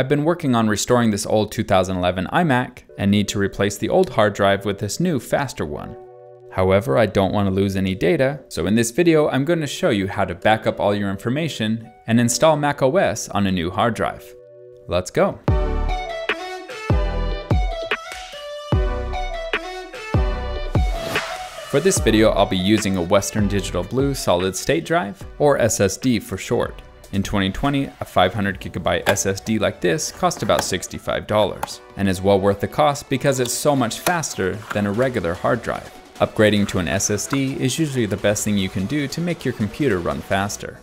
I've been working on restoring this old 2011 iMac and need to replace the old hard drive with this new faster one. However, I don't want to lose any data, so in this video I'm going to show you how to back up all your information and install macOS on a new hard drive. Let's go! For this video, I'll be using a Western Digital Blue solid state drive, or SSD for short. In 2020, a 500 gigabyte SSD like this cost about $65, and is well worth the cost because it's so much faster than a regular hard drive. Upgrading to an SSD is usually the best thing you can do to make your computer run faster.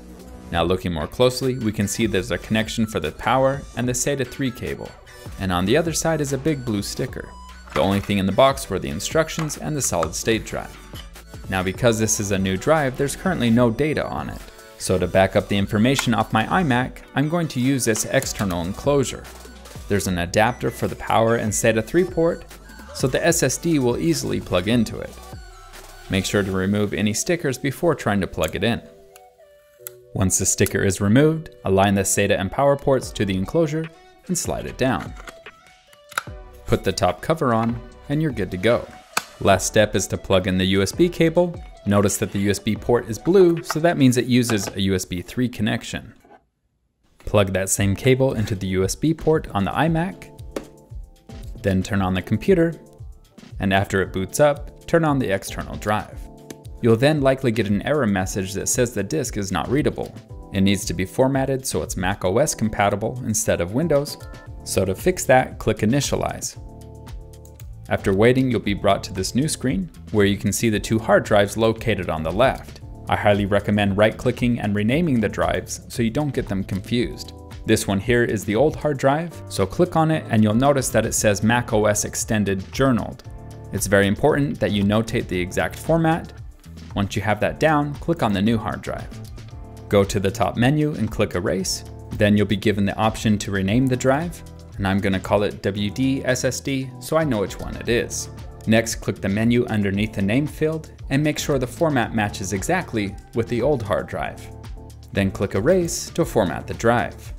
Now looking more closely, we can see there's a connection for the power and the SATA 3 cable. And on the other side is a big blue sticker. The only thing in the box were the instructions and the solid state drive. Now because this is a new drive, there's currently no data on it. So to back up the information off my iMac, I'm going to use this external enclosure. There's an adapter for the power and SATA 3 port, so the SSD will easily plug into it. Make sure to remove any stickers before trying to plug it in. Once the sticker is removed, align the SATA and power ports to the enclosure and slide it down. Put the top cover on, and you're good to go. Last step is to plug in the USB cable. Notice that the USB port is blue, so that means it uses a USB 3 connection. Plug that same cable into the USB port on the iMac, then turn on the computer, and after it boots up, turn on the external drive. You'll then likely get an error message that says the disk is not readable. It needs to be formatted so it's Mac OS compatible instead of Windows, so to fix that, click Initialize. After waiting, you'll be brought to this new screen, where you can see the two hard drives located on the left. I highly recommend right-clicking and renaming the drives so you don't get them confused. This one here is the old hard drive, so click on it and you'll notice that it says macOS Extended Journaled. It's very important that you notate the exact format. Once you have that down, click on the new hard drive. Go to the top menu and click Erase. Then you'll be given the option to rename the drive and I'm gonna call it WD SSD so I know which one it is. Next, click the menu underneath the name field and make sure the format matches exactly with the old hard drive. Then click Erase to format the drive.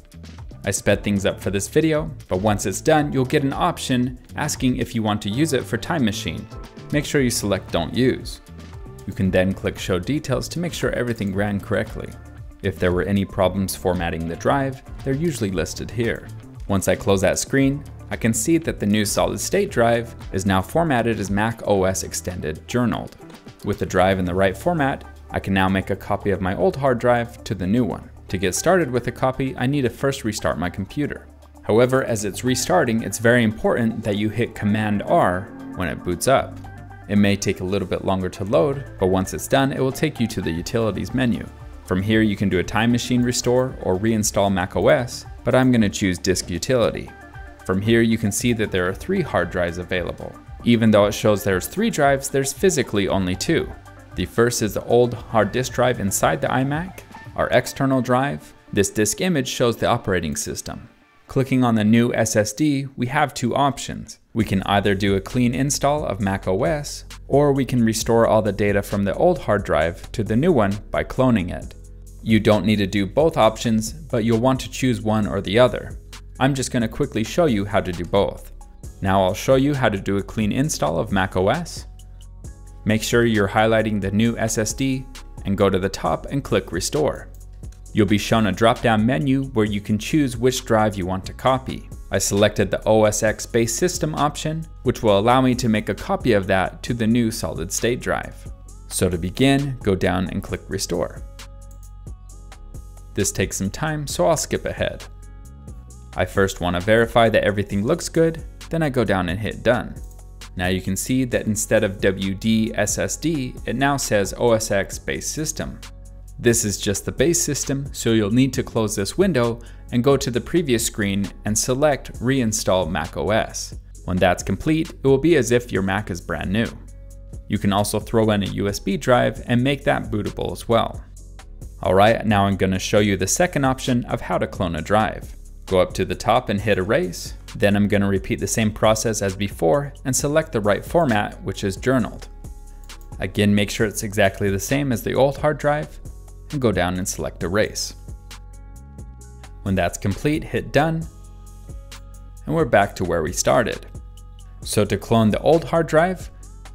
I sped things up for this video, but once it's done, you'll get an option asking if you want to use it for Time Machine. Make sure you select Don't Use. You can then click Show Details to make sure everything ran correctly. If there were any problems formatting the drive, they're usually listed here. Once I close that screen, I can see that the new solid state drive is now formatted as Mac OS Extended Journaled. With the drive in the right format, I can now make a copy of my old hard drive to the new one. To get started with a copy, I need to first restart my computer. However, as it's restarting, it's very important that you hit Command R when it boots up. It may take a little bit longer to load, but once it's done, it will take you to the Utilities menu. From here, you can do a Time Machine restore or reinstall macOS, but I'm going to choose Disk Utility. From here you can see that there are three hard drives available. Even though it shows there's three drives, there's physically only two. The first is the old hard disk drive inside the iMac. Our external drive, this disk image shows the operating system. Clicking on the new SSD, we have two options. We can either do a clean install of macOS, or we can restore all the data from the old hard drive to the new one by cloning it. You don't need to do both options, but you'll want to choose one or the other. I'm just going to quickly show you how to do both. Now I'll show you how to do a clean install of macOS. Make sure you're highlighting the new SSD and go to the top and click Restore. You'll be shown a drop-down menu where you can choose which drive you want to copy. I selected the OS X base system option, which will allow me to make a copy of that to the new solid state drive. So to begin, go down and click Restore. This takes some time, so I'll skip ahead. I first want to verify that everything looks good, then I go down and hit done. Now you can see that instead of WD SSD, it now says OS X base system. This is just the base system, so you'll need to close this window and go to the previous screen and select reinstall macOS. When that's complete, it will be as if your Mac is brand new. You can also throw in a USB drive and make that bootable as well. Alright, now I'm going to show you the second option of how to clone a drive. Go up to the top and hit erase. Then I'm going to repeat the same process as before and select the right format, which is journaled. Again, make sure it's exactly the same as the old hard drive and go down and select erase. When that's complete, hit done. and we're back to where we started. So to clone the old hard drive,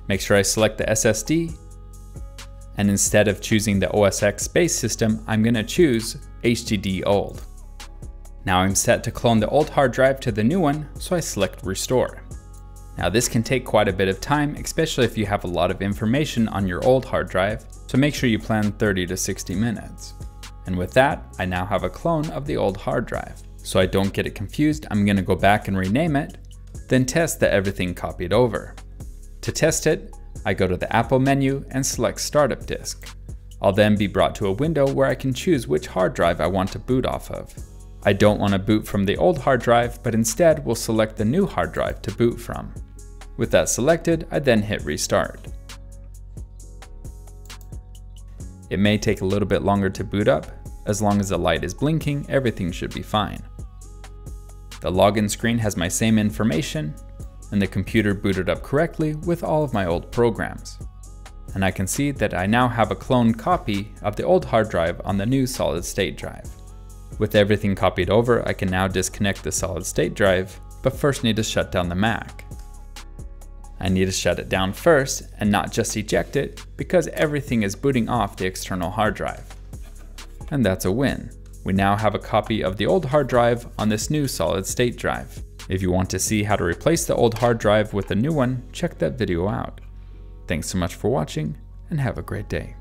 make sure I select the SSD, and instead of choosing the OS X base system, I'm gonna choose HDD old. Now I'm set to clone the old hard drive to the new one, so I select restore. Now this can take quite a bit of time, especially if you have a lot of information on your old hard drive, so make sure you plan 30 to 60 minutes. And with that, I now have a clone of the old hard drive. So I don't get it confused, I'm gonna go back and rename it, then test that everything copied over. To test it, I go to the Apple menu and select Startup Disk. I'll then be brought to a window where I can choose which hard drive I want to boot off of. I don't want to boot from the old hard drive, but instead will select the new hard drive to boot from. With that selected, I then hit restart. It may take a little bit longer to boot up. As long as the light is blinking, everything should be fine. The login screen has my same information, and the computer booted up correctly with all of my old programs. And I can see that I now have a cloned copy of the old hard drive on the new solid state drive. With everything copied over, I can now disconnect the solid state drive, but first need to shut down the Mac. I need to shut it down first and not just eject it because everything is booting off the external hard drive. And that's a win. We now have a copy of the old hard drive on this new solid state drive. If you want to see how to replace the old hard drive with a new one, check that video out. Thanks so much for watching and have a great day.